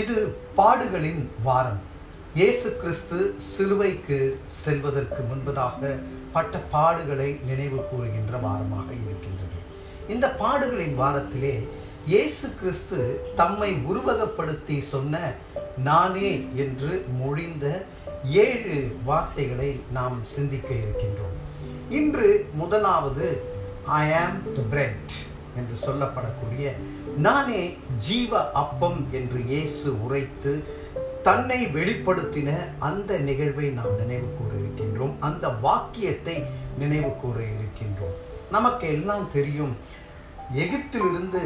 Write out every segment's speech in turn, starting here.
இது பாடுகளின் வாரம். இயேசு கிறிஸ்து சிலுவைக்கு செல்வதற்கு முன்பதாக பட்ட பாடுகளை நினைவு கூறுகின்ற வாரமாக இருக்கின்றது. இந்த பாடுகளின் வாரத்திலே இயேசு கிறிஸ்து தம்மை உருவகப்படுத்தி சொன்ன நானே என்று மொழிந்த ஏழு வார்த்தைகளை நாம் சிந்திக்க இருக்கின்றோம். இன்று முதலாவது ஐ ஆம் த பிரெட் என்று சொல்லப்படக்கூடிய நானே ஜீவ அப்பம் என்று இயேசு உரைத்து தன்னை வெளிப்படுத்தின அந்த நிகழ்வை நாம் நினைவு கூற இருக்கின்றோம். அந்த வாக்கியத்தை நினைவு கூற இருக்கின்றோம். நமக்கு எல்லாம் தெரியும் எகிப்திலிருந்து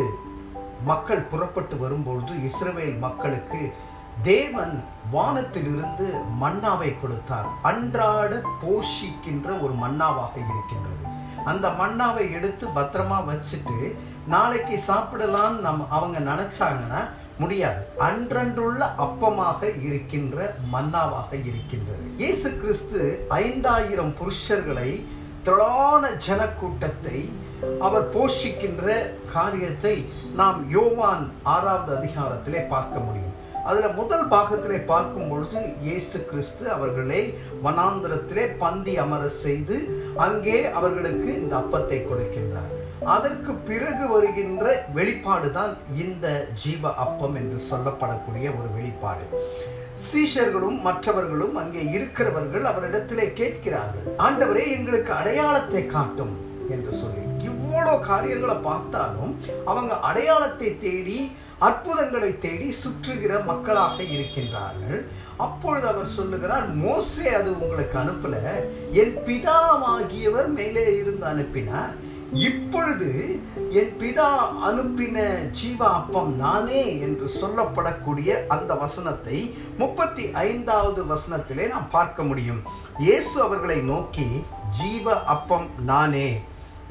மக்கள் புறப்பட்டு வரும்பொழுது இஸ்ரவேல் மக்களுக்கு தேவன் வானத்திலிருந்து மன்னாவை கொடுத்தார். அன்றாட போஷிக்கின்ற ஒரு மன்னாவாக இருக்கின்றது. அந்த மன்னாவை எடுத்து பத்திரமா வச்சுட்டு நாளைக்கு சாப்பிடலாம் நம் அவங்க நினைச்சாங்கன்னா முடியாது. அன்றன்றுள்ள அப்பமாக இருக்கின்ற மன்னாவாக இருக்கின்றது. இயேசு கிறிஸ்து ஐந்தாயிரம் புருஷர்களை திரளான ஜனக்கூட்டத்தை அவர் போஷிக்கின்ற காரியத்தை நாம் யோவான் ஆறாவது அதிகாரத்திலே பார்க்க முடியும். அதில் முதல் பாகத்திலே பார்க்கும் பொழுது இயேசு கிறிஸ்து அவர்களை வனாந்திரத்திலே பந்தி அமர செய்து அங்கே அவர்களுக்கு இந்த அப்பத்தை கொடுக்கின்றார். அதற்கு பிறகு வருகின்ற வெளிப்பாடு தான் இந்த ஜீவ அப்பம் என்று சொல்லப்படக்கூடிய ஒரு வெளிப்பாடு. சீஷர்களும் மற்றவர்களும் அங்கே இருக்கிறவர்கள் அவரிடத்திலே கேட்கிறார்கள் ஆண்டவரே எங்களுக்கு அடையாளத்தை காட்டும் என்று சொல்லி. இவ்வளோ காரியங்களை பார்த்தாலும் அவங்க அடையாளத்தை தேடி அற்புதங்களை தேடி சுற்றுகிற மக்களாக இருக்கின்றார்கள். அப்பொழுது அவர் சொல்லுகிறார் மோசே அது உங்களுக்கு அனுப்பல. என் பிதாவாகியவர் மேலே இருந்து அனுப்பினார். இப்பொழுது என் பிதா அனுப்பின ஜீவ அப்பம் நானே என்று சொல்லப்படக்கூடிய அந்த வசனத்தை முப்பத்தி ஐந்தாவது வசனத்திலே நாம் பார்க்க முடியும். இயேசு அவர்களை நோக்கி ஜீவ அப்பம் நானே.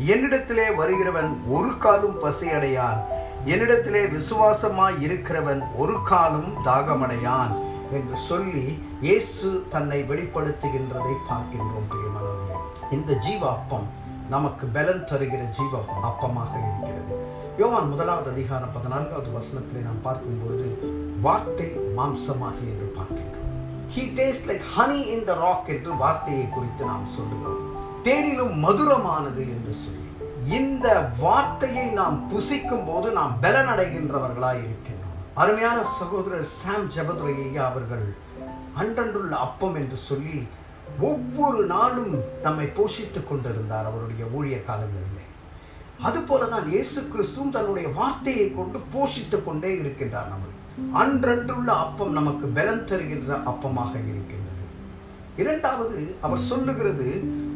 என்னிடத்திலே வருகிறவன் ஒரு காலும் பசியடையான். என்னிடத்திலே விசுவாசமாய் இருக்கிறவன் ஒரு காலும் தாகமடையான் என்று சொல்லி இயேசு தன்னை வெளிப்படுத்துகின்றதை பார்க்கின்றோம் பிரியமானவர்களே. இந்த ஜீவ அப்பம் நமக்கு பலன் தருகிற ஜீவ அப்பமாக இருக்கிறது. யோவான் முதலாவது அதிகாரம் பதினான்காவது வசனத்திலே நாம் பார்க்கும் பொழுது வார்த்தை மாம்சமாகி என்று பார்க்கின்றோம். He taste like honey in the rock என்று வார்த்தையை குறித்து நாம் சொல்லுகிறோம். தேனிலும் மதுரமானது என்று சொல்லி. இந்த வார்த்தையை நாம் புசிக்கும் போது நாம் பலன் அடைகின்றவர்களாய் இருக்கின்றோம். அருமையான சகோதரர் சாம் ஜபதுரையா அவர்கள் அன்றன்றுள்ள அப்பம் என்று சொல்லி ஒவ்வொரு நாளும் நம்மை போஷித்துக் கொண்டிருந்தார் அவருடைய ஊழிய காலங்களிலே. அதுபோலதான் இயேசு கிறிஸ்துவும் தன்னுடைய வார்த்தையை கொண்டு போஷித்துக் கொண்டே இருக்கின்றார் நம்மை. அன்றன்றுள்ள அப்பம் நமக்கு பலன் தருகின்ற அப்பமாக இருக்கின்றது. இரண்டாவது அவர் சொல்லுகிறது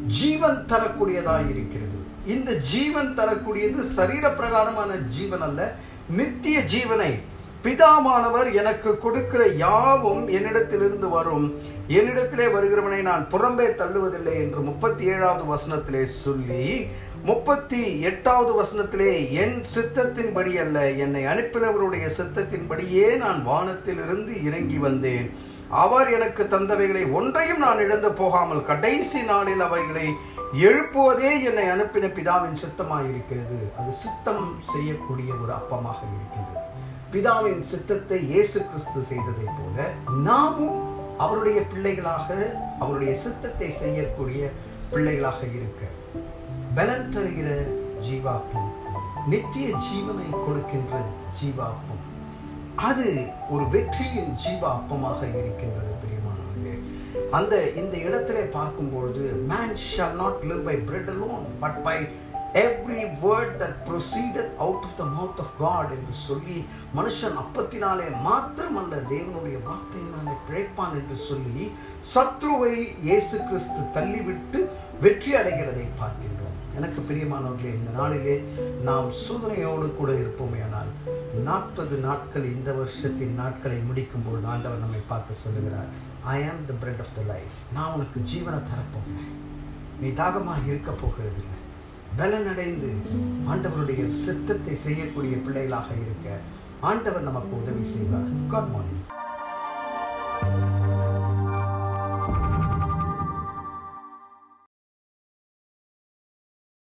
ஜீவன் தரக்கூடியதாக இருக்கிறது. இந்த ஜீவன் தரக்கூடியது சரீர பிரகாரமான ஜீவன் அல்ல நித்திய ஜீவனை பிதாமானவர் எனக்கு கொடுக்கிற யாவும் என்னிடத்திலிருந்து வரும். என்னிடத்திலே வருகிறவனை நான் புறம்பே தள்ளுவதில்லை என்று முப்பத்தி ஏழாவது வசனத்திலே சொல்லி முப்பத்தி எட்டாவது வசனத்திலே என் சித்தத்தின்படி அல்ல என்னை அனுப்பினவருடைய சித்தத்தின்படியே நான் வானத்திலிருந்து இறங்கி வந்தேன். அவர் எனக்கு தந்தவைகளை ஒன்றையும் நான் இழந்து போகாமல் கடைசி நாளில் அவைகளை எழுப்புவதே என்னை அனுப்பின பிதாவின் சித்தமாக இருக்கிறது அது சித்தம் செய்யக்கூடிய ஒரு அப்பமாக இருக்கின்றது. பிதாவின் சித்தத்தை இயேசு கிறிஸ்து செய்ததை போல நாமும் அவருடைய பிள்ளைகளாக அவருடைய சித்தத்தை செய்யக்கூடிய பிள்ளைகளாக இருக்க பலன் தருகிற ஜீவாப்பம் நித்திய ஜீவனை கொடுக்கின்ற ஜீவாப்பம் அது ஒரு வெற்றியின் ஜீவ அப்பமாக இருக்கின்றது பிரியமானவர்களே. அந்த இந்த இடத்திலே பார்க்கும் பொழுது man shall not live by bread alone but by every word that proceeded out of the mouth of God என்று சொல்லி மனுஷன் அப்பத்தினாலே மாத்திரமல்ல தேவனுடைய வார்த்தையினாலே பிழைப்பான் என்று சொல்லி சத்ருவை இயேசு கிறிஸ்து தள்ளிவிட்டு வெற்றி அடைகிறதை பார்க்கின்றோம். எனக்கு பிரியமானவர்களே இந்த நாளிலே நாம் சோதனையோடு கூட இருப்போமேனால் நாற்பது நாட்கள் இந்த வருஷத்தின் நாட்களை முடிக்கும் பொழுது ஆண்டவர் நம்மை பார்த்து சொல்லுகிறார் I am the bread of the life நான் உனக்கு ஜீவனை தரப்போகிறேன் நீ தாகமாக இருக்க போகிறது இல்லை பலனடைந்து ஆண்டவருடைய சித்தத்தை செய்யக்கூடிய பிள்ளைகளாக இருக்க ஆண்டவர் நமக்கு உதவி செய்வார். God morning